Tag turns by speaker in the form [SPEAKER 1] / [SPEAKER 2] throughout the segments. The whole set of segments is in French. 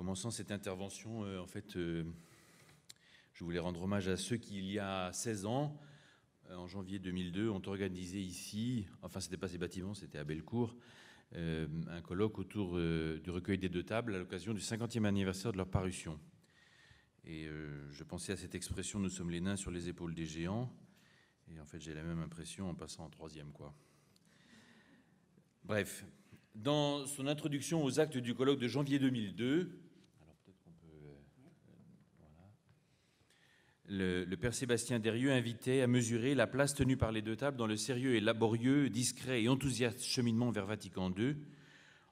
[SPEAKER 1] commençant cette intervention, euh, en fait, euh, je voulais rendre hommage à ceux qui, il y a 16 ans, euh, en janvier 2002, ont organisé ici, enfin, c'était pas ces bâtiments, c'était à Bellecour, un colloque autour du recueil des deux tables à l'occasion du 50e anniversaire de leur parution. Et je pensais à cette expression Nous sommes les nains sur les épaules des géants. Et en fait, j'ai la même impression en passant en troisième, quoi. Bref, dans son introduction aux actes du colloque de janvier 2002, le, père Sébastien Derieux invitait à mesurer la place tenue par les deux tables dans le sérieux et laborieux, discret et enthousiaste cheminement vers Vatican II,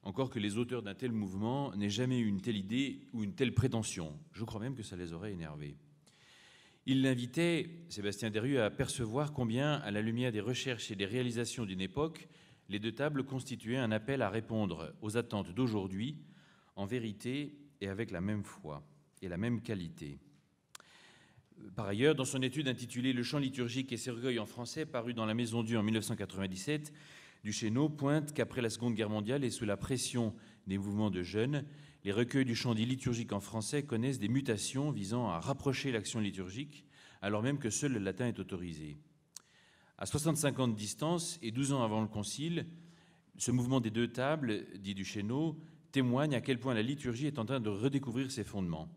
[SPEAKER 1] encore que les auteurs d'un tel mouvement n'aient jamais eu une telle idée ou une telle prétention. Je crois même que ça les aurait énervés. Il l'invitait, Sébastien Derieux, à percevoir combien, à la lumière des recherches et des réalisations d'une époque, les deux tables constituaient un appel à répondre aux attentes d'aujourd'hui en vérité et avec la même foi et la même qualité. Par ailleurs, dans son étude intitulée Le chant liturgique et ses recueils en français, paru dans la Maison Dieu en 1997, Duchesneau pointe qu'après la Seconde Guerre mondiale et sous la pression des mouvements de jeunes, les recueils du chant dit liturgique en français connaissent des mutations visant à rapprocher l'action liturgique, alors même que seul le latin est autorisé. À 65 ans de distance et 12 ans avant le Concile, ce mouvement des deux tables, dit Duchesneau, témoigne à quel point la liturgie est en train de redécouvrir ses fondements.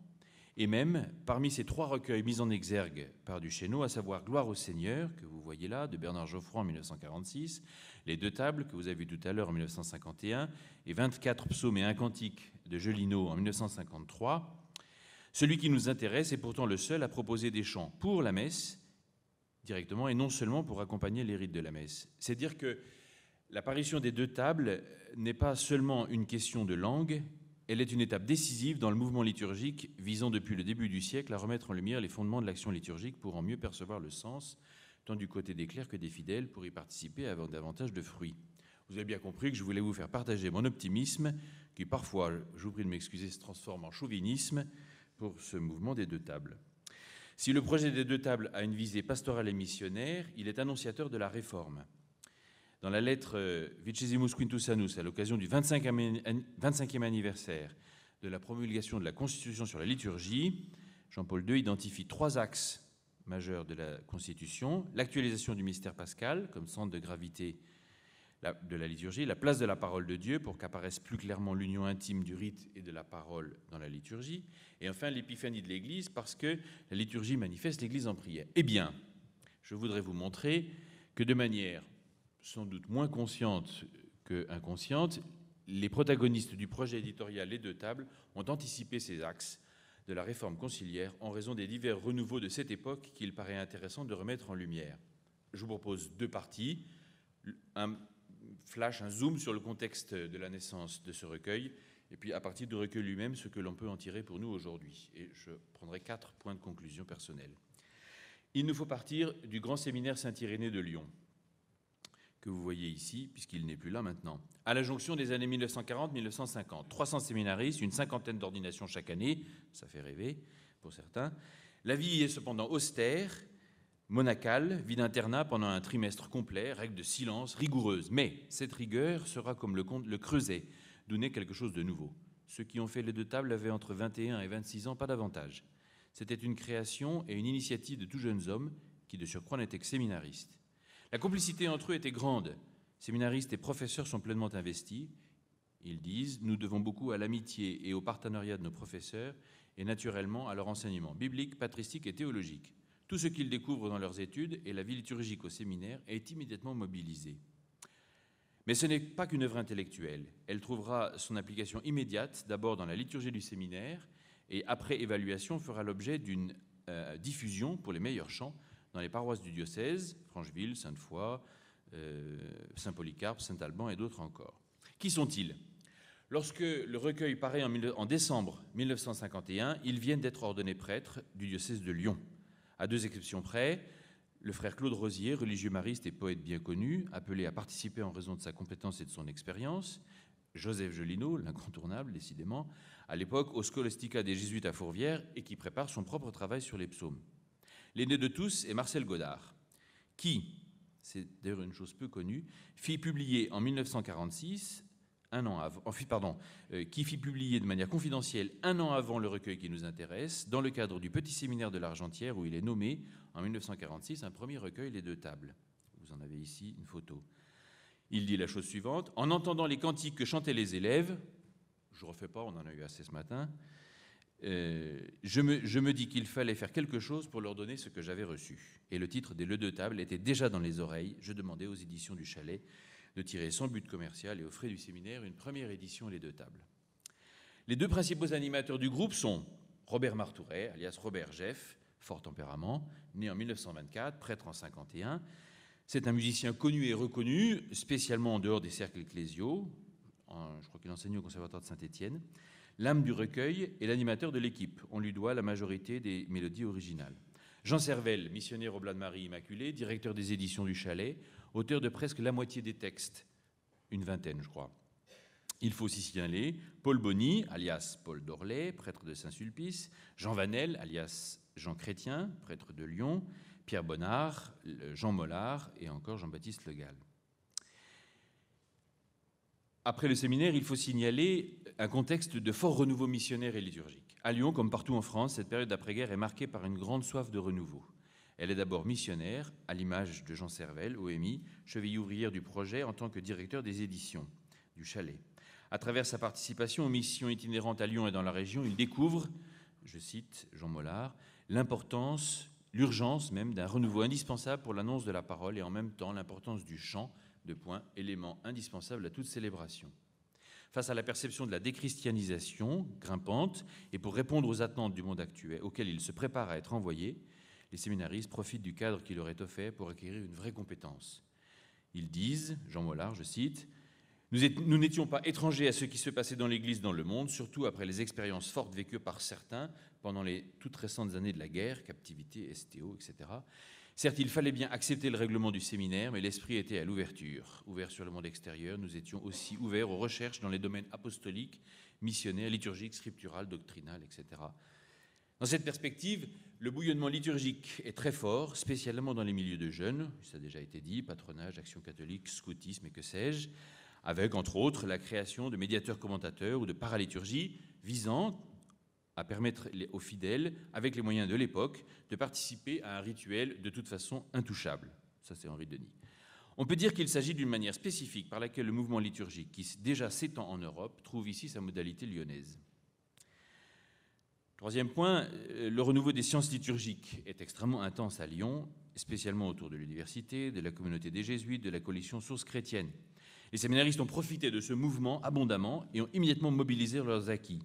[SPEAKER 1] Et même, parmi ces trois recueils mis en exergue par Duchesneau, à savoir Gloire au Seigneur, que vous voyez là, de Bernard Geoffroy en 1946, Les deux tables, que vous avez vu tout à l'heure en 1951, et 24 psaumes et un cantique de Gelino en 1953, celui qui nous intéresse est pourtant le seul à proposer des chants pour la messe directement et non seulement pour accompagner les rites de la messe. C'est dire que l'apparition des deux tables n'est pas seulement une question de langue, elle est une étape décisive dans le mouvement liturgique visant depuis le début du siècle à remettre en lumière les fondements de l'action liturgique pour en mieux percevoir le sens, tant du côté des clercs que des fidèles, pour y participer avec davantage de fruits. Vous avez bien compris que je voulais vous faire partager mon optimisme, qui parfois, je vous prie de m'excuser, se transforme en chauvinisme pour ce mouvement des deux tables. Si le projet des deux tables a une visée pastorale et missionnaire, il est annonciateur de la réforme. Dans la lettre euh, Vicesimus Quintus Annus, à l'occasion du 25e anniversaire de la promulgation de la Constitution sur la liturgie, Jean-Paul II identifie trois axes majeurs de la Constitution l'actualisation du mystère pascal comme centre de gravité de la liturgie, la place de la parole de Dieu pour qu'apparaisse plus clairement l'union intime du rite et de la parole dans la liturgie, et enfin l'épiphanie de l'Église parce que la liturgie manifeste l'Église en prière. Eh bien, je voudrais vous montrer que de manière sans doute moins consciente que inconsciente, les protagonistes du projet éditorial Les Deux Tables ont anticipé ces axes de la réforme conciliaire en raison des divers renouveaux de cette époque qu'il paraît intéressant de remettre en lumière. Je vous propose deux parties. Un flash, un zoom sur le contexte de la naissance de ce recueil, et puis à partir du recueil lui-même, ce que l'on peut en tirer pour nous aujourd'hui. Et je prendrai quatre points de conclusion personnels. Il nous faut partir du grand séminaire Saint-Irénée de Lyon, que vous voyez ici, puisqu'il n'est plus là maintenant. À la jonction des années 1940-1950, 300 séminaristes, une cinquantaine d'ordinations chaque année, ça fait rêver pour certains. La vie est cependant austère, monacale, vie d'internat pendant un trimestre complet, règle de silence rigoureuse. Mais cette rigueur sera comme le, le creuset, naît quelque chose de nouveau. Ceux qui ont fait les deux tables avaient entre 21 et 26 ans, pas davantage. C'était une création et une initiative de tout jeunes hommes qui, de surcroît, n'étaient que séminaristes. La complicité entre eux était grande. Séminaristes et professeurs sont pleinement investis. Ils disent Nous devons beaucoup à l'amitié et au partenariat de nos professeurs et naturellement à leur enseignement biblique, patristique et théologique. Tout ce qu'ils découvrent dans leurs études et la vie liturgique au séminaire est immédiatement mobilisé. Mais ce n'est pas qu'une œuvre intellectuelle. Elle trouvera son application immédiate, d'abord dans la liturgie du séminaire, et après évaluation fera l'objet d'une euh, diffusion pour les meilleurs chants dans les paroisses du diocèse, Francheville, Sainte-Foy, euh, Saint-Polycarpe, Saint-Alban et d'autres encore. Qui sont-ils? Lorsque le recueil paraît en, décembre 1951, ils viennent d'être ordonnés prêtres du diocèse de Lyon. À deux exceptions près, le frère Claude Rosier, religieux mariste et poète bien connu, appelé à participer en raison de sa compétence et de son expérience, Joseph Jolino, l'incontournable décidément, à l'époque au Scholastica des Jésuites à Fourvière et qui prépare son propre travail sur les psaumes. L'aîné de tous est Marcel Godard, qui, c'est d'ailleurs une chose peu connue, fit publier en 1946 un an avant, euh, qui fit publier de manière confidentielle un an avant le recueil qui nous intéresse, dans le cadre du petit séminaire de l'Argentière où il est nommé en 1946 un premier recueil Les Deux Tables. Vous en avez ici une photo. Il dit la chose suivante En entendant les cantiques que chantaient les élèves, je refais pas, on en a eu assez ce matin, euh, je, me, dis qu'il fallait faire quelque chose pour leur donner ce que j'avais reçu. Et le titre des Le Deux Tables était déjà dans les oreilles. Je demandais aux éditions du Chalet de tirer sans but commercial et aux frais du séminaire une première édition Les Deux Tables. Les deux principaux animateurs du groupe sont Robert Martouret, alias Robert Jeff, fort tempérament, né en 1924, prêtre en 51. C'est un musicien connu et reconnu, spécialement en dehors des cercles ecclésiaux. Je crois qu'il enseigne au Conservatoire de Saint-Étienne l'âme du recueil et l'animateur de l'équipe. On lui doit la majorité des mélodies originales. Jean Servel, missionnaire au Blas de Marie Immaculée, directeur des éditions du Chalet, auteur de presque la moitié des textes, une vingtaine, je crois. Il faut aussi signaler Paul Bonny, alias Paul Dorlet, prêtre de Saint-Sulpice, Jean Vanel, alias Jean Chrétien, prêtre de Lyon, Pierre Bonnard, Jean Mollard et encore Jean-Baptiste Le Gall. Après le séminaire, il faut signaler un contexte de fort renouveau missionnaire et liturgique. À Lyon, comme partout en France, cette période d'après-guerre est marquée par une grande soif de renouveau. Elle est d'abord missionnaire, à l'image de Jean Servel, OMI, cheville ouvrière du projet en tant que directeur des éditions du Chalet. À travers sa participation aux missions itinérantes à Lyon et dans la région, il découvre, je cite Jean Mollard, l'importance, l'urgence même d'un renouveau indispensable pour l'annonce de la parole et en même temps l'importance du chant de points, élément indispensable à toute célébration. Face à la perception de la déchristianisation grimpante et pour répondre aux attentes du monde actuel auquel il se prépare à être envoyé, les séminaristes profitent du cadre qui leur est offert pour acquérir une vraie compétence. Ils disent, Jean Mollard, je cite, nous n'étions pas étrangers à ce qui se passait dans l'Église dans le monde, surtout après les expériences fortes vécues par certains pendant les toutes récentes années de la guerre, captivité, STO, etc. Certes, il fallait bien accepter le règlement du séminaire, mais l'esprit était à l'ouverture. Ouvert sur le monde extérieur, nous étions aussi ouverts aux recherches dans les domaines apostoliques, missionnaires, liturgiques, scriptural, doctrinal, etc. Dans cette perspective, le bouillonnement liturgique est très fort, spécialement dans les milieux de jeunes, ça a déjà été dit, patronage, action catholique, scoutisme et que sais-je, avec entre autres la création de médiateurs commentateurs ou de paraliturgie visant, à permettre aux fidèles, avec les moyens de l'époque, de participer à un rituel de toute façon intouchable. Ça, c'est Henri Denis. On peut dire qu'il s'agit d'une manière spécifique par laquelle le mouvement liturgique, qui déjà s'étend en Europe, trouve ici sa modalité lyonnaise. Troisième point, euh, le renouveau des sciences liturgiques est extrêmement intense à Lyon, spécialement autour de l'université, de la communauté des jésuites, de la coalition source chrétienne. Les séminaristes ont profité de ce mouvement abondamment et ont immédiatement mobilisé leurs acquis.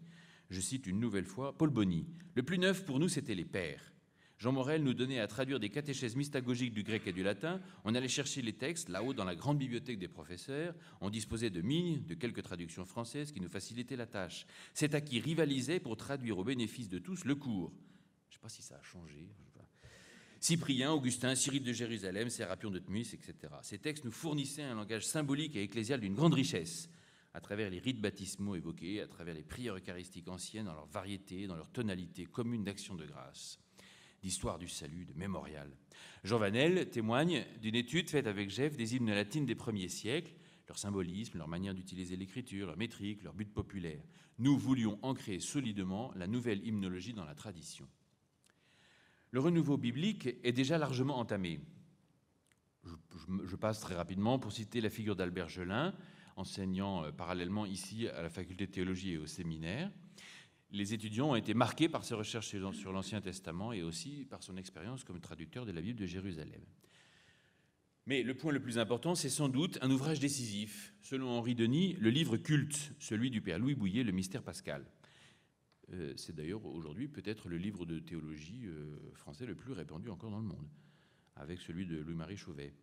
[SPEAKER 1] Je cite une nouvelle fois Paul Bonny. Le plus neuf pour nous, c'était les pères. Jean Morel nous donnait à traduire des catéchèses mystagogiques du grec et du latin. On allait chercher les textes là-haut dans la grande bibliothèque des professeurs. On disposait de mines, de quelques traductions françaises qui nous facilitaient la tâche. C'est à qui rivalisait pour traduire au bénéfice de tous le cours. Je ne sais pas si ça a changé. Cyprien, Augustin, Cyril de Jérusalem, Sérapion de Tmus, etc. Ces textes nous fournissaient un langage symbolique et ecclésial d'une grande richesse à travers les rites baptismaux évoqués, à travers les prières eucharistiques anciennes, dans leur variété, dans leur tonalité commune d'action de grâce, d'histoire du salut, de mémorial. Jean Vanel témoigne d'une étude faite avec Jeff des hymnes latines des premiers siècles, leur symbolisme, leur manière d'utiliser l'écriture, leur métrique, leur but populaire. Nous voulions ancrer solidement la nouvelle hymnologie dans la tradition. Le renouveau biblique est déjà largement entamé. Je, je passe très rapidement pour citer la figure d'Albert Gelin, enseignant euh, parallèlement ici à la faculté de théologie et au séminaire. Les étudiants ont été marqués par ses recherches sur l'Ancien Testament et aussi par son expérience comme traducteur de la Bible de Jérusalem. Mais le point le plus important, c'est sans doute un ouvrage décisif. Selon Henri Denis, le livre culte, celui du père Louis Bouillet, Le mystère pascal. Euh, c'est d'ailleurs aujourd'hui peut-être le livre de théologie euh, français le plus répandu encore dans le monde, avec celui de Louis-Marie Chauvet.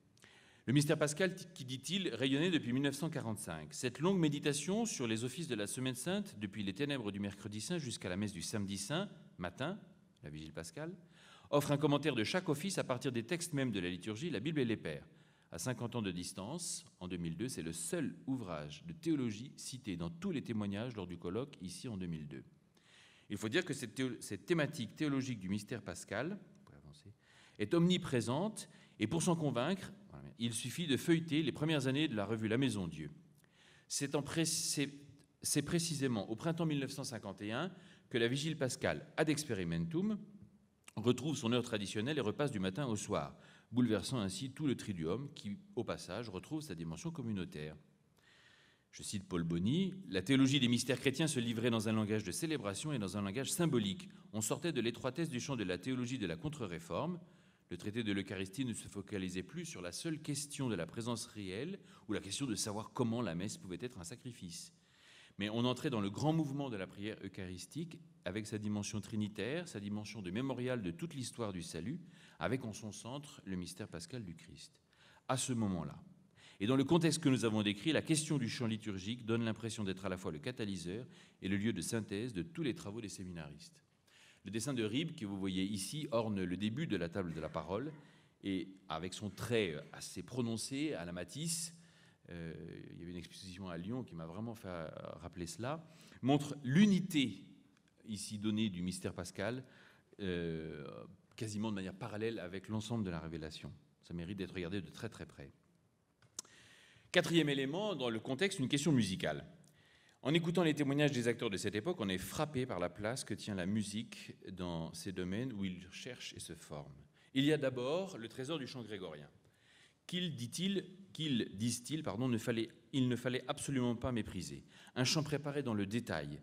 [SPEAKER 1] Le mystère pascal, qui dit-il, rayonnait depuis 1945. Cette longue méditation sur les offices de la Semaine sainte, depuis les ténèbres du mercredi saint jusqu'à la messe du samedi saint, matin, la vigile pascale, offre un commentaire de chaque office à partir des textes même de la liturgie, la Bible et les Pères. À 50 ans de distance, en 2002, c'est le seul ouvrage de théologie cité dans tous les témoignages lors du colloque, ici en 2002. Il faut dire que cette, cette thématique théologique du mystère pascal est omniprésente, et pour s'en convaincre, il suffit de feuilleter les premières années de la revue La Maison Dieu. C'est précisément au printemps 1951 que la vigile pascale ad experimentum retrouve son heure traditionnelle et repasse du matin au soir, bouleversant ainsi tout le triduum qui, au passage, retrouve sa dimension communautaire. Je cite Paul Bonny, La théologie des mystères chrétiens se livrait dans un langage de célébration et dans un langage symbolique. On sortait de l'étroitesse du champ de la théologie de la contre-réforme. Le traité de l'Eucharistie ne se focalisait plus sur la seule question de la présence réelle ou la question de savoir comment la messe pouvait être un sacrifice. Mais on entrait dans le grand mouvement de la prière eucharistique avec sa dimension trinitaire, sa dimension de mémorial de toute l'histoire du salut, avec en son centre le mystère pascal du Christ. À ce moment-là, et dans le contexte que nous avons décrit, la question du chant liturgique donne l'impression d'être à la fois le catalyseur et le lieu de synthèse de tous les travaux des séminaristes. Le dessin de Ribes que vous voyez ici orne le début de la table de la parole et avec son trait assez prononcé à la Matisse, euh, il y avait une exposition à Lyon qui m'a vraiment fait rappeler cela, montre l'unité ici donnée du mystère pascal, euh, quasiment de manière parallèle avec l'ensemble de la révélation. Ça mérite d'être regardé de très très près. Quatrième élément, dans le contexte, une question musicale. En écoutant les témoignages des acteurs de cette époque, on est frappé par la place que tient la musique dans ces domaines où ils cherchent et se forment. Il y a d'abord le trésor du chant grégorien, qu'il, dit-il, qu'il, disent-ils, pardon, il ne fallait absolument pas mépriser. Un chant préparé dans le détail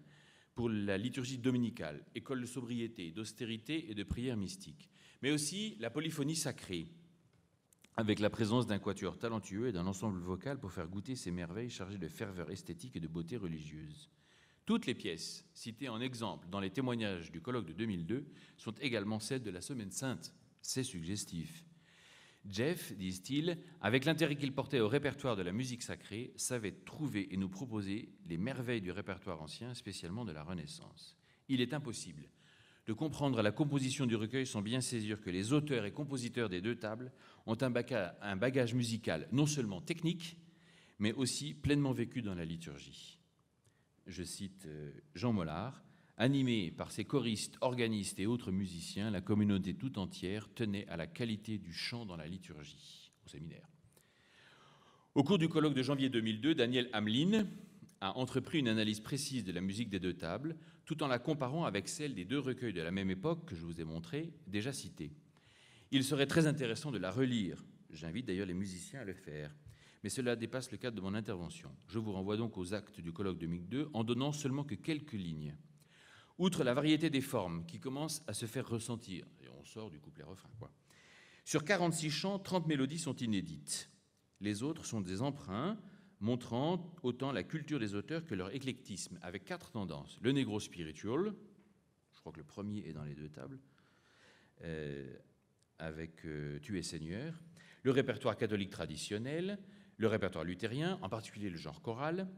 [SPEAKER 1] pour la liturgie dominicale, école de sobriété, d'austérité et de prière mystique, mais aussi la polyphonie sacrée, avec la présence d'un quatuor talentueux et d'un ensemble vocal pour faire goûter ces merveilles chargées de ferveur esthétique et de beauté religieuse. Toutes les pièces citées en exemple dans les témoignages du colloque de 2002 sont également celles de la Semaine Sainte. C'est suggestif. Jeff, disent-ils, avec l'intérêt qu'il portait au répertoire de la musique sacrée, savait trouver et nous proposer les merveilles du répertoire ancien, spécialement de la Renaissance. Il est impossible de comprendre la composition du recueil sans bien saisir que les auteurs et compositeurs des deux tables ont un bagage musical non seulement technique, mais aussi pleinement vécu dans la liturgie. Je cite euh, Jean Mollard, Animé par ses choristes, organistes et autres musiciens, la communauté tout entière tenait à la qualité du chant dans la liturgie au séminaire. Au cours du colloque de janvier 2002, Daniel Hamlin a entrepris une analyse précise de la musique des deux tables, tout en la comparant avec celle des deux recueils de la même époque que je vous ai montrés, déjà cités. Il serait très intéressant de la relire. J'invite d'ailleurs les musiciens à le faire. Mais cela dépasse le cadre de mon intervention. Je vous renvoie donc aux actes du colloque de MIG 2 en donnant seulement que quelques lignes. Outre la variété des formes qui commence à se faire ressentir, et on sort du couplet-refrain, quoi. Sur 46 chants, 30 mélodies sont inédites. Les autres sont des emprunts montrant autant la culture des auteurs que leur éclectisme, avec quatre tendances. Le négro spiritual, je crois que le premier est dans les deux tables, euh, avec euh, Tu es Seigneur, le répertoire catholique traditionnel, le répertoire luthérien, en particulier le genre choral,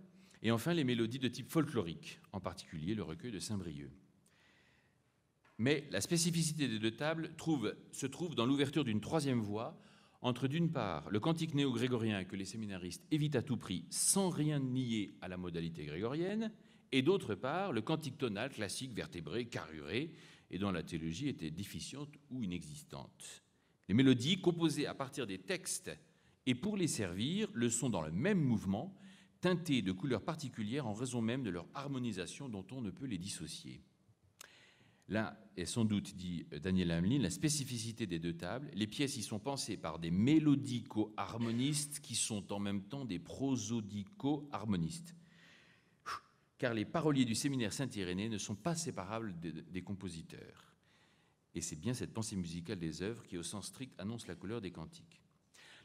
[SPEAKER 1] et enfin les mélodies de type folklorique, en particulier le recueil de Saint-Brieuc. Mais la spécificité des deux tables se trouve dans l'ouverture d'une troisième voie entre d'une part le cantique néo-grégorien que les séminaristes évitent à tout prix sans rien nier à la modalité grégorienne, et d'autre part le cantique tonal classique vertébré, carruré, et dont la théologie était déficiente ou inexistante. Les mélodies, composées à partir des textes et pour les servir, le sont dans le même mouvement, teintés de couleurs particulières en raison même de leur harmonisation dont on ne peut les dissocier. Là est sans doute, dit Daniel Hamlin, la spécificité des deux tables. Les pièces y sont pensées par des mélodico-harmonistes qui sont en même temps des prosodico-harmonistes car les paroliers du séminaire Saint-Irénée ne sont pas séparables des compositeurs. Et c'est bien cette pensée musicale des œuvres qui, au sens strict, annonce la couleur des cantiques.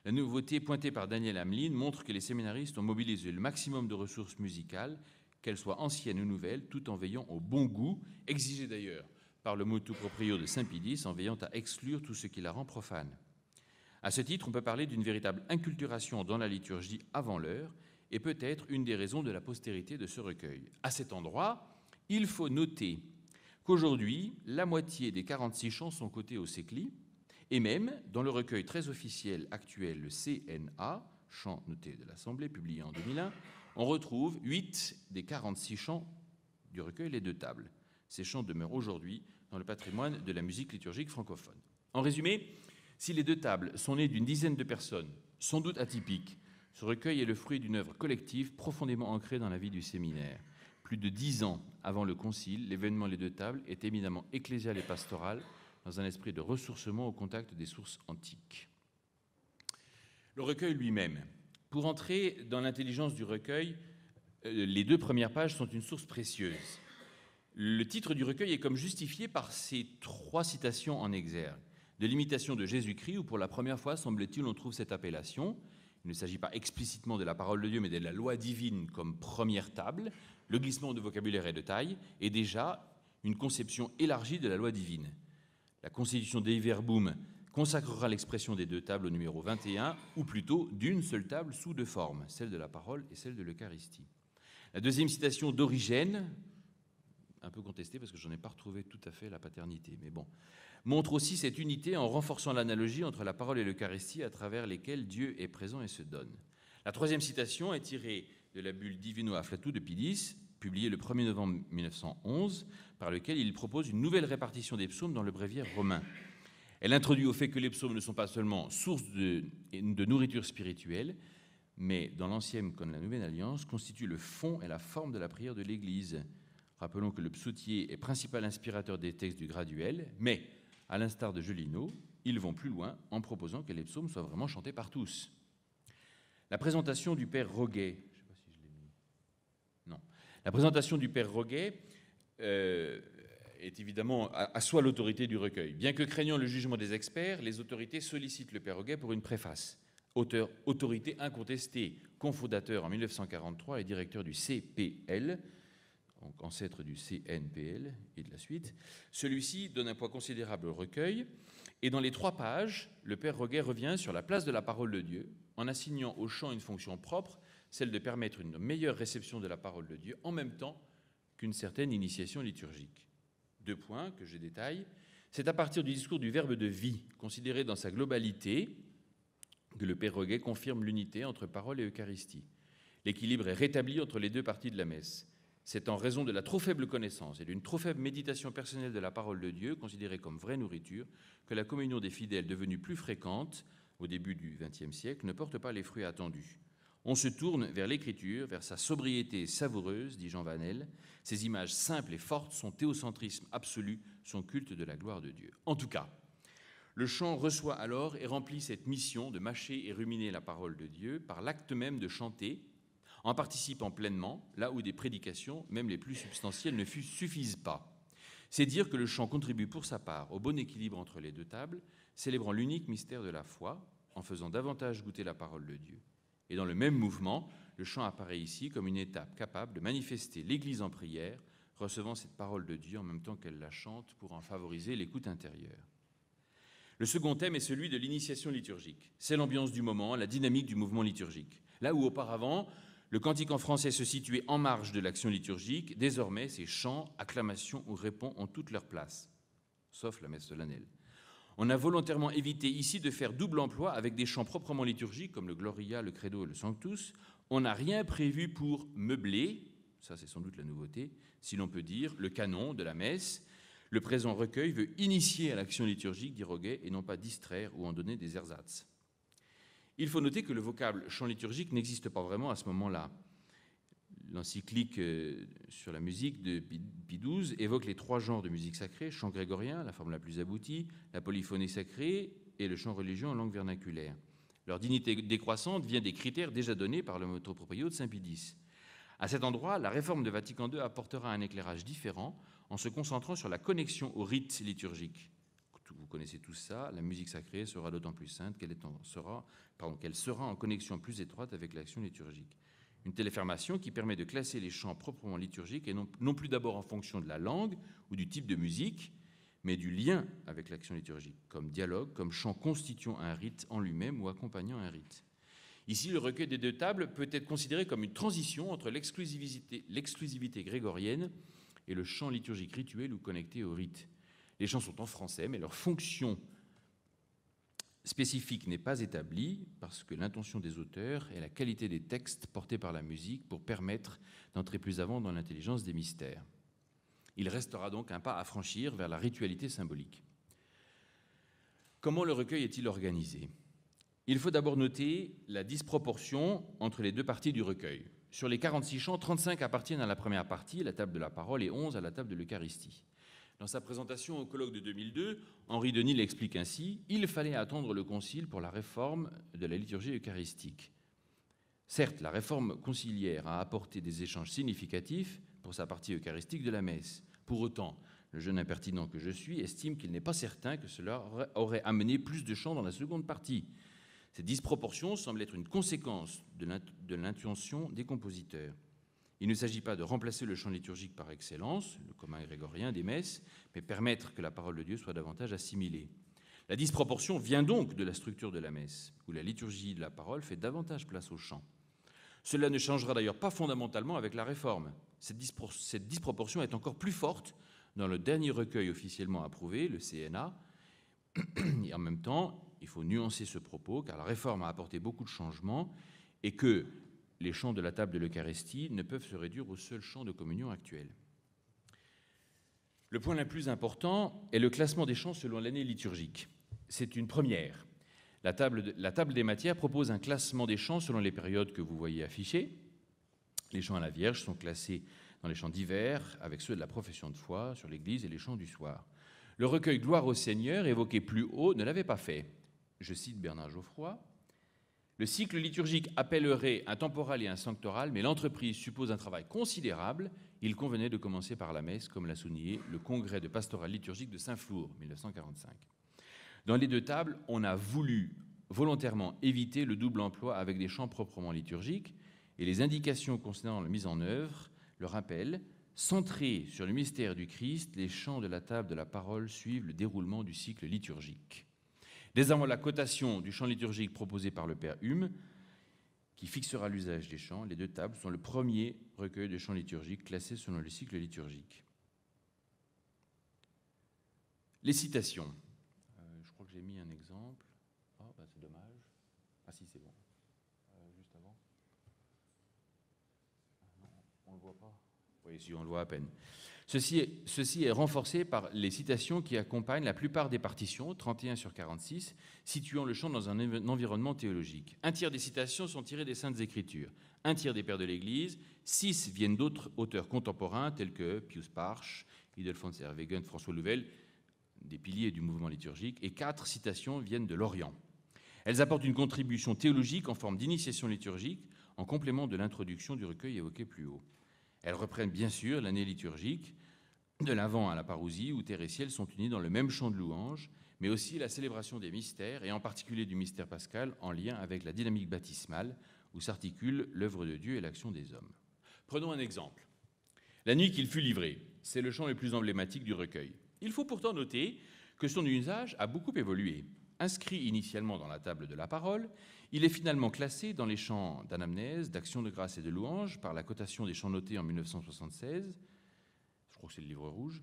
[SPEAKER 1] La nouveauté pointée par Daniel Hamlin montre que les séminaristes ont mobilisé le maximum de ressources musicales, qu'elles soient anciennes ou nouvelles, tout en veillant au bon goût, exigé d'ailleurs par le motu proprio de Saint-Pédis, en veillant à exclure tout ce qui la rend profane. À ce titre, on peut parler d'une véritable inculturation dans la liturgie avant l'heure, et peut-être une des raisons de la postérité de ce recueil. À cet endroit, il faut noter qu'aujourd'hui, la moitié des 46 chants sont cotés au sécli, et même dans le recueil très officiel actuel, le CNA, chant noté de l'Assemblée, publié en 2001, on retrouve 8 des 46 chants du recueil Les Deux Tables. Ces chants demeurent aujourd'hui dans le patrimoine de la musique liturgique francophone. En résumé, si les deux tables sont nées d'une dizaine de personnes, sans doute atypiques, Ce recueil est le fruit d'une œuvre collective profondément ancrée dans la vie du séminaire. Plus de dix ans avant le concile, l'événement Les Deux Tables est éminemment ecclésial et pastoral, dans un esprit de ressourcement au contact des sources antiques. Le recueil lui-même. Pour entrer dans l'intelligence du recueil, euh, les deux premières pages sont une source précieuse. Le titre du recueil est comme justifié par ces trois citations en exergue. De l'imitation de Jésus-Christ, où pour la première fois, semble-t-il, on trouve cette appellation. Il ne s'agit pas explicitement de la parole de Dieu, mais de la loi divine comme première table. Le glissement de vocabulaire et de taille est déjà une conception élargie de la loi divine. La constitution des Verbum consacrera l'expression des deux tables au numéro 21, ou plutôt d'une seule table sous deux formes, celle de la parole et celle de l'Eucharistie. La deuxième citation d'Origène, un peu contestée parce que je n'en ai pas retrouvé tout à fait la paternité, mais bon, montre aussi cette unité en renforçant l'analogie entre la parole et l'Eucharistie à travers lesquelles Dieu est présent et se donne. La troisième citation est tirée de la bulle Divino Afflatus de Pidis, publiée le 1er novembre 1911, par lequel il propose une nouvelle répartition des psaumes dans le bréviaire romain. Elle introduit au fait que les psaumes ne sont pas seulement source de, nourriture spirituelle, mais dans l'Ancienne comme la Nouvelle Alliance, constituent le fond et la forme de la prière de l'Église. Rappelons que le psautier est principal inspirateur des textes du graduel, mais, à l'instar de Jolino, ils vont plus loin en proposant que les psaumes soient vraiment chantés par tous. La présentation du Père Roguet, je sais pas si je l'ai mis. Non. La présentation du Père Roguet euh, est évidemment à, soi l'autorité du recueil. Bien que craignant le jugement des experts, les autorités sollicitent le Père Roguet pour une préface. Autorité incontestée, cofondateur en 1943 et directeur du CPL, donc ancêtre du CNPL et de la suite. Celui-ci donne un poids considérable au recueil, et dans les trois pages, le Père Roguet revient sur la place de la parole de Dieu, en assignant au chant une fonction propre, celle de permettre une meilleure réception de la parole de Dieu, en même temps qu'une certaine initiation liturgique. Deux points que je détaille. C'est à partir du discours du Verbe de vie, considéré dans sa globalité, que le Père confirme l'unité entre parole et Eucharistie. L'équilibre est rétabli entre les deux parties de la messe. C'est en raison de la trop faible connaissance et d'une trop faible méditation personnelle de la parole de Dieu, considérée comme vraie nourriture, que la communion des fidèles, devenue plus fréquente au début du XXe siècle, ne porte pas les fruits attendus. On se tourne vers l'écriture, vers sa sobriété savoureuse, dit Jean Vanel. Ces images simples et fortes, son théocentrisme absolu, son culte de la gloire de Dieu. En tout cas, le chant reçoit alors et remplit cette mission de mâcher et ruminer la parole de Dieu par l'acte même de chanter, en participant pleinement, là où des prédications, même les plus substantielles, ne suffisent pas. C'est dire que le chant contribue pour sa part au bon équilibre entre les deux tables, célébrant l'unique mystère de la foi, en faisant davantage goûter la parole de Dieu. Et dans le même mouvement, le chant apparaît ici comme une étape capable de manifester l'Église en prière, recevant cette parole de Dieu en même temps qu'elle la chante pour en favoriser l'écoute intérieure. Le second thème est celui de l'initiation liturgique. C'est l'ambiance du moment, la dynamique du mouvement liturgique. Là où auparavant, le cantique en français se situait en marge de l'action liturgique. Désormais, ces chants, acclamations ou répons ont toute leur place, sauf la messe solennelle. On a volontairement évité ici de faire double emploi avec des chants proprement liturgiques comme le Gloria, le Credo et le Sanctus. On n'a rien prévu pour meubler, ça c'est sans doute la nouveauté, si l'on peut dire, le canon de la messe. Le présent recueil veut initier à l'action liturgique, dit Roguet, et non pas distraire ou en donner des ersatz. Il faut noter que le vocable chant liturgique n'existe pas vraiment à ce moment-là. L'encyclique euh, sur la musique de Pie XII évoque les trois genres de musique sacrée, chant grégorien, la forme la plus aboutie, la polyphonie sacrée et le chant religieux en langue vernaculaire. Leur dignité décroissante vient des critères déjà donnés par le motoproprio de Saint Pie À cet endroit, la réforme de Vatican II apportera un éclairage différent en se concentrant sur la connexion au rite liturgique vous connaissez tout ça, la musique sacrée sera d'autant plus sainte qu'elle sera en connexion plus étroite avec l'action liturgique. Une telle affirmation qui permet de classer les chants proprement liturgiques et non, non plus d'abord en fonction de la langue ou du type de musique, mais du lien avec l'action liturgique, comme dialogue, comme chant constituant un rite en lui-même ou accompagnant un rite. Ici, le recueil des deux tables peut être considéré comme une transition entre l'exclusivité grégorienne et le chant liturgique rituel ou connecté au rite. Les chants sont en français, mais leur fonction spécifique n'est pas établie parce que l'intention des auteurs est la qualité des textes portés par la musique pour permettre d'entrer plus avant dans l'intelligence des mystères. Il restera donc un pas à franchir vers la ritualité symbolique. Comment le recueil est-il organisé? Il faut d'abord noter la disproportion entre les deux parties du recueil. Sur les 46 chants, 35 appartiennent à la première partie, la table de la parole, et 11 à la table de l'Eucharistie. Dans sa présentation au colloque de 2002, Henri Denis l'explique ainsi Il fallait attendre le Concile pour la réforme de la liturgie eucharistique. Certes, la réforme conciliaire a apporté des échanges significatifs pour sa partie eucharistique de la messe. Pour autant, le jeune impertinent que je suis estime qu'il n'est pas certain que cela aurait amené plus de chants dans la seconde partie. Cette disproportion semble être une conséquence de l'intention des compositeurs. Il ne s'agit pas de remplacer le chant liturgique par excellence, le commun grégorien des messes, mais permettre que la parole de Dieu soit davantage assimilée. La disproportion vient donc de la structure de la messe, où la liturgie de la parole fait davantage place au chant. Cela ne changera d'ailleurs pas fondamentalement avec la réforme. Cette, disproportion est encore plus forte dans le dernier recueil officiellement approuvé, le CNA. Et en même temps, il faut nuancer ce propos, car la réforme a apporté beaucoup de changements et que les chants de la table de l'Eucharistie ne peuvent se réduire au seul chant de communion actuel. Le point le plus important est le classement des chants selon l'année liturgique. C'est une première. La table, la table, des matières propose un classement des chants selon les périodes que vous voyez affichées. Les chants à la Vierge sont classés dans les chants d'hiver avec ceux de la profession de foi sur l'Église et les chants du soir. Le recueil Gloire au Seigneur, évoqué plus haut, ne l'avait pas fait. Je cite Bernard Geoffroy. Le cycle liturgique appellerait un temporal et un sanctoral, mais l'entreprise suppose un travail considérable. Il convenait de commencer par la messe, comme l'a souligné le congrès de pastoral liturgique de Saint-Flour, 1945. Dans les deux tables, on a voulu volontairement éviter le double emploi avec des chants proprement liturgiques, et les indications concernant la mise en œuvre le rappellent. Centrés sur le mystère du Christ, les chants de la table de la parole suivent le déroulement du cycle liturgique. Dès avant la cotation du chant liturgique proposé par le Père Hume, qui fixera l'usage des chants, les deux tables sont le premier recueil de chants liturgiques classés selon le cycle liturgique. Les citations. Euh, je crois que j'ai mis un exemple. Oh, c'est dommage. Ah si, c'est bon. Euh, juste avant. Ah non, on ne le voit pas. Oui, si, on le voit à peine. Ceci est, renforcé par les citations qui accompagnent la plupart des partitions, 31 sur 46, situant le chant dans un environnement théologique. Un tiers des citations sont tirées des Saintes Écritures, un tiers des Pères de l'Église, six viennent d'autres auteurs contemporains tels que Pius Parch, Ildefonse Herwegen, François Louvel, des piliers du mouvement liturgique, et quatre citations viennent de l'Orient. Elles apportent une contribution théologique en forme d'initiation liturgique, en complément de l'introduction du recueil évoqué plus haut. Elles reprennent bien sûr l'année liturgique, de l'Avent à la parousie, où terre et ciel sont unis dans le même chant de louange, mais aussi la célébration des mystères, et en particulier du mystère pascal, en lien avec la dynamique baptismale, où s'articule l'œuvre de Dieu et l'action des hommes. Prenons un exemple. La nuit qu'il fut livré, c'est le chant le plus emblématique du recueil. Il faut pourtant noter que son usage a beaucoup évolué. Inscrit initialement dans la table de la parole, il est finalement classé dans les chants d'anamnèse, d'action de grâce et de louange par la cotation des chants notés en 1976 je crois que c'est le livre rouge,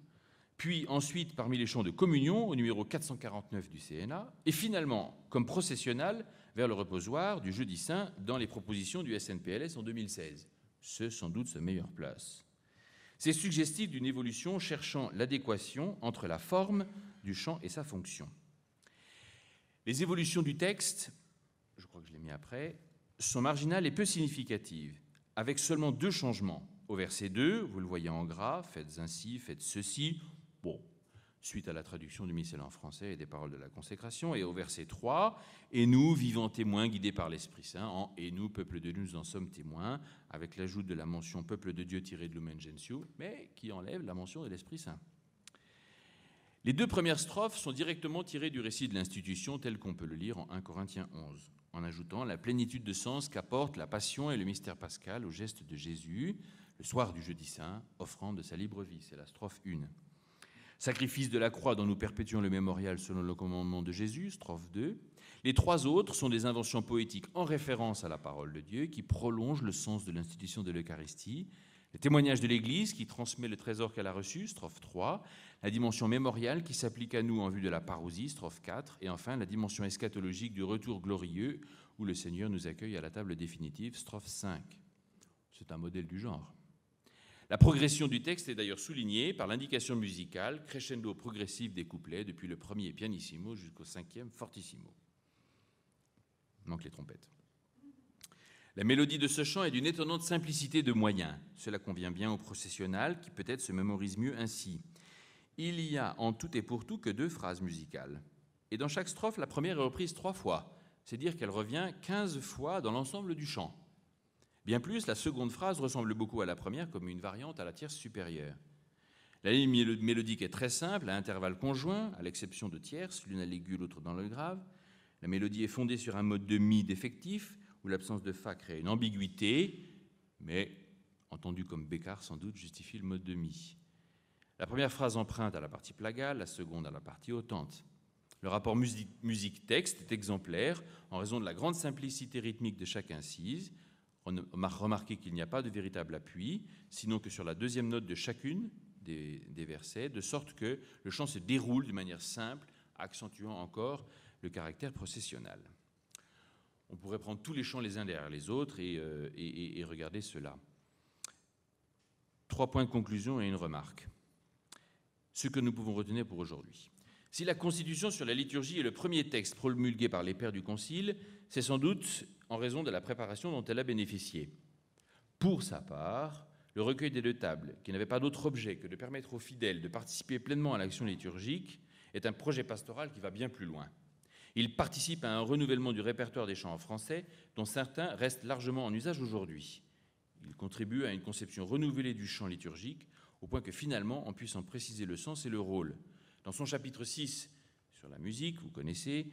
[SPEAKER 1] puis ensuite parmi les chants de communion au numéro 449 du CNA, et finalement comme processionnal vers le reposoir du jeudi saint dans les propositions du SNPLS en 2016. C'est sans doute sa meilleure place. C'est suggestif d'une évolution cherchant l'adéquation entre la forme du chant et sa fonction. Les évolutions du texte, je crois que je l'ai mis après, sont marginales et peu significatives, avec seulement deux changements. Au verset 2, vous le voyez en gras, faites ainsi, faites ceci. Bon, suite à la traduction du missel en français et des paroles de la consécration. Et au verset 3, et nous, vivants témoins guidés par l'Esprit Saint, en et nous, peuple de Dieu, nous en sommes témoins, avec l'ajout de la mention peuple de Dieu tiré de Lumen Gentium, mais qui enlève la mention de l'Esprit Saint. Les deux premières strophes sont directement tirées du récit de l'institution tel qu'on peut le lire en 1 Corinthiens 11, en ajoutant la plénitude de sens qu'apportent la passion et le mystère pascal au geste de Jésus, le soir du jeudi saint, offrande de sa libre vie. C'est la strophe 1. Sacrifice de la croix dont nous perpétuons le mémorial selon le commandement de Jésus, strophe 2. Les trois autres sont des inventions poétiques en référence à la parole de Dieu qui prolongent le sens de l'institution de l'Eucharistie. Les témoignages de l'Église qui transmet le trésor qu'elle a reçu, strophe 3. La dimension mémoriale qui s'applique à nous en vue de la parousie, strophe 4. Et enfin la dimension eschatologique du retour glorieux où le Seigneur nous accueille à la table définitive, strophe 5. C'est un modèle du genre. La progression du texte est d'ailleurs soulignée par l'indication musicale crescendo progressif des couplets depuis le premier pianissimo jusqu'au cinquième fortissimo. manque les trompettes. La mélodie de ce chant est d'une étonnante simplicité de moyens. Cela convient bien au processionnal qui peut-être se mémorise mieux ainsi. Il y a en tout et pour tout que deux phrases musicales. Et dans chaque strophe, la première est reprise trois fois, c'est dire qu'elle revient quinze fois dans l'ensemble du chant. Bien plus, la seconde phrase ressemble beaucoup à la première comme une variante à la tierce supérieure. La ligne mélodique est très simple, à intervalles conjoints, à l'exception de tierces, l'une à l'aigu, l'autre dans le grave. La mélodie est fondée sur un mode de mi défectif, où l'absence de fa crée une ambiguïté, mais entendu comme Bécard sans doute justifie le mode de mi. La première phrase emprunte à la partie plagale, la seconde à la partie hautante. Le rapport musique-texte est exemplaire en raison de la grande simplicité rythmique de chaque incise. On a remarqué qu'il n'y a pas de véritable appui, sinon que sur la deuxième note de chacune, des, versets, de sorte que le chant se déroule de manière simple, accentuant encore le caractère processionnel. On pourrait prendre tous les chants les uns derrière les autres et, euh, et regarder cela. Trois points de conclusion et une remarque. Ce que nous pouvons retenir pour aujourd'hui. Si la Constitution sur la liturgie est le premier texte promulgué par les pères du Concile, c'est sans doute en raison de la préparation dont elle a bénéficié. Pour sa part, le recueil des deux tables, qui n'avait pas d'autre objet que de permettre aux fidèles de participer pleinement à l'action liturgique, est un projet pastoral qui va bien plus loin. Il participe à un renouvellement du répertoire des chants en français, dont certains restent largement en usage aujourd'hui. Il contribue à une conception renouvelée du chant liturgique, au point que finalement on puisse en préciser le sens et le rôle. Dans son chapitre 6 sur la musique, vous connaissez,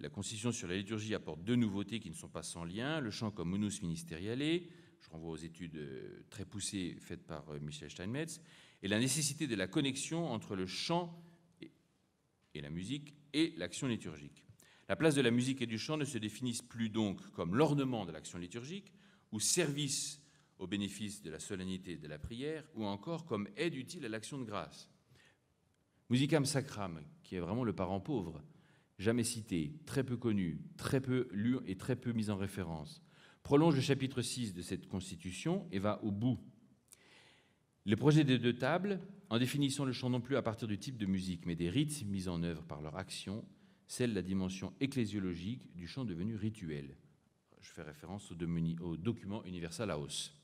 [SPEAKER 1] la Constitution sur la liturgie apporte deux nouveautés qui ne sont pas sans lien, le chant comme munus ministeriale, je renvoie aux études euh, très poussées faites par euh, Michel Steinmetz, et la nécessité de la connexion entre le chant et la musique et l'action liturgique. La place de la musique et du chant ne se définissent plus donc comme l'ornement de l'action liturgique ou service au bénéfice de la solennité de la prière ou encore comme aide utile à l'action de grâce. Musicam sacram, qui est vraiment le parent pauvre, jamais cité, très peu connu, très peu lu et très peu mis en référence, prolonge le chapitre 6 de cette Constitution et va au bout. Le projet des deux tables, en définissant le chant non plus à partir du type de musique, mais des rites mis en œuvre par leur action, scelle la dimension ecclésiologique du chant devenu rituel. Je fais référence au, document Universal House.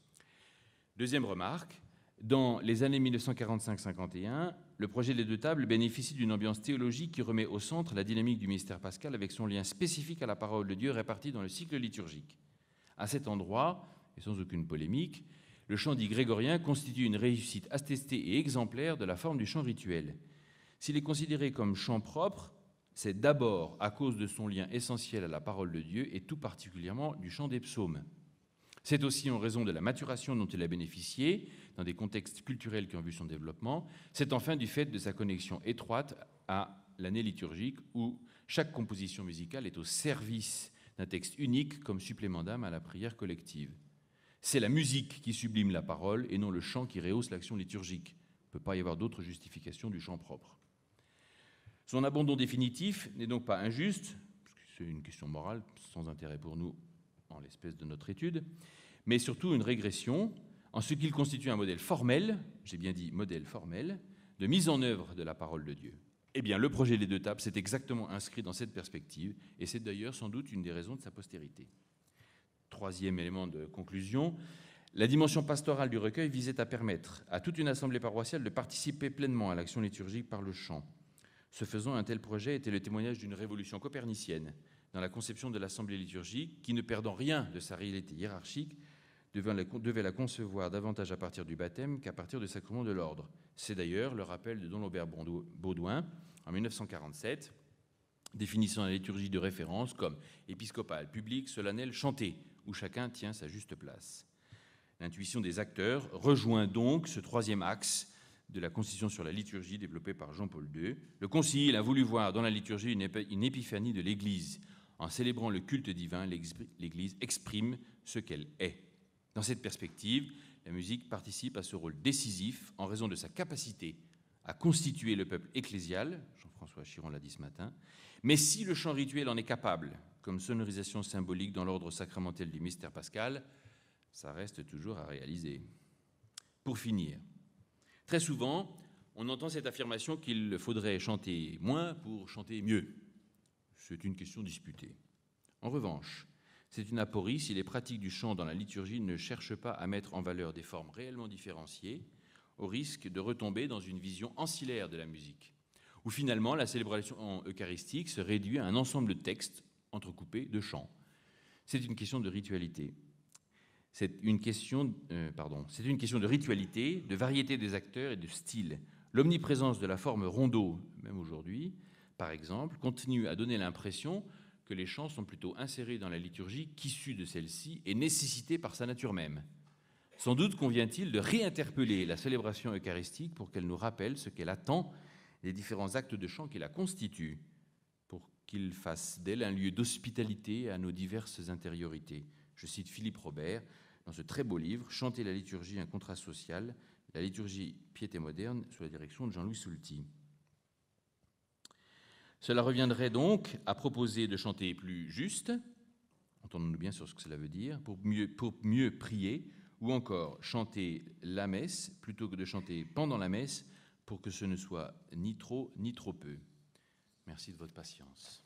[SPEAKER 1] Deuxième remarque, dans les années 1945-51, le projet des deux tables bénéficie d'une ambiance théologique qui remet au centre la dynamique du mystère pascal avec son lien spécifique à la parole de Dieu répartie dans le cycle liturgique. À cet endroit, et sans aucune polémique, le chant dit grégorien constitue une réussite attestée et exemplaire de la forme du chant rituel. S'il est considéré comme chant propre, c'est d'abord à cause de son lien essentiel à la parole de Dieu et tout particulièrement du chant des psaumes. C'est aussi en raison de la maturation dont il a bénéficié dans des contextes culturels qui ont vu son développement. C'est enfin du fait de sa connexion étroite à l'année liturgique où chaque composition musicale est au service d'un texte unique comme supplément d'âme à la prière collective. C'est la musique qui sublime la parole et non le chant qui rehausse l'action liturgique. Il ne peut pas y avoir d'autre justification du chant propre. Son abandon définitif n'est donc pas injuste, c'est une question morale sans intérêt pour nous en l'espèce de notre étude, mais surtout une régression en ce qu'il constitue un modèle formel, j'ai bien dit modèle formel, de mise en œuvre de la parole de Dieu. Eh bien, le projet des deux tables s'est exactement inscrit dans cette perspective, et c'est d'ailleurs sans doute une des raisons de sa postérité. Troisième élément de conclusion, la dimension pastorale du recueil visait à permettre à toute une assemblée paroissiale de participer pleinement à l'action liturgique par le chant. Ce faisant, un tel projet était le témoignage d'une révolution copernicienne dans la conception de l'assemblée liturgique, qui, ne perdant rien de sa réalité hiérarchique, devait la concevoir davantage à partir du baptême qu'à partir du sacrement de l'ordre. C'est d'ailleurs le rappel de Don Lambert Baudouin en 1947, définissant la liturgie de référence comme épiscopale, publique, solennelle, chantée, où chacun tient sa juste place. L'intuition des acteurs rejoint donc ce troisième axe de la Constitution sur la liturgie développée par Jean-Paul II. Le Concile a voulu voir dans la liturgie une épiphanie de l'Église. En célébrant le culte divin, l'Église exprime ce qu'elle est. Dans cette perspective, la musique participe à ce rôle décisif en raison de sa capacité à constituer le peuple ecclésial, Jean-François Chiron l'a dit ce matin, mais si le chant rituel en est capable, comme sonorisation symbolique dans l'ordre sacramentel du mystère pascal, ça reste toujours à réaliser. Pour finir, très souvent, on entend cette affirmation qu'il faudrait chanter moins pour chanter mieux. C'est une question disputée. En revanche, c'est une aporie si les pratiques du chant dans la liturgie ne cherchent pas à mettre en valeur des formes réellement différenciées, au risque de retomber dans une vision ancillaire de la musique, où finalement la célébration eucharistique se réduit à un ensemble de textes entrecoupés de chants. C'est une question de ritualité. C'est une question, euh, c'est une question de ritualité, de variété des acteurs et de style. L'omniprésence de la forme rondeau, même aujourd'hui, par exemple, continue à donner l'impression que les chants sont plutôt insérés dans la liturgie qu'issus de celle-ci et nécessités par sa nature même. Sans doute convient-il de réinterpeller la célébration eucharistique pour qu'elle nous rappelle ce qu'elle attend des différents actes de chant qui la constituent, pour qu'il fasse d'elle un lieu d'hospitalité à nos diverses intériorités. Je cite Philippe Robert dans ce très beau livre, Chanter la liturgie, un contrat social, la liturgie piété moderne, sous la direction de Jean-Louis Soulty. Cela reviendrait donc à proposer de chanter plus juste, entendons-nous bien sur ce que cela veut dire, pour mieux prier, ou encore chanter la messe plutôt que de chanter pendant la messe pour que ce ne soit ni trop ni trop peu. Merci de votre patience.